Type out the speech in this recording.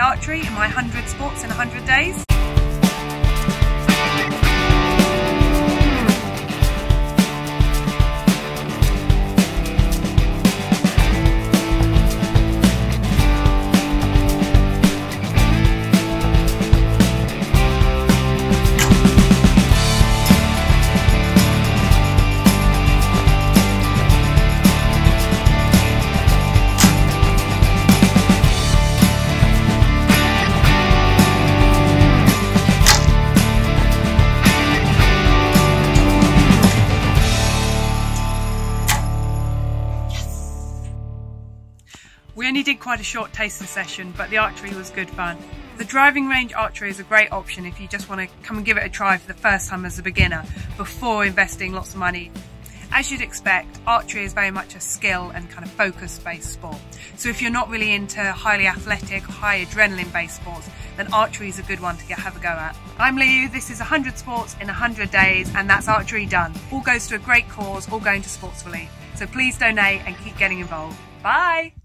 archery in my 100 sports in 100 days. We only did quite a short tasting session, but the archery was good fun. The driving range archery is a great option if you just want to come and give it a try for the first time as a beginner before investing lots of money. As you'd expect, archery is very much a skill and kind of focus based sport. So if you're not really into highly athletic, high adrenaline based sports, then archery is a good one to get, have a go at. I'm Liu, this is 100 sports in 100 days, and that's archery done. All goes to a great cause, all going to Sports Relief. So please donate and keep getting involved. Bye!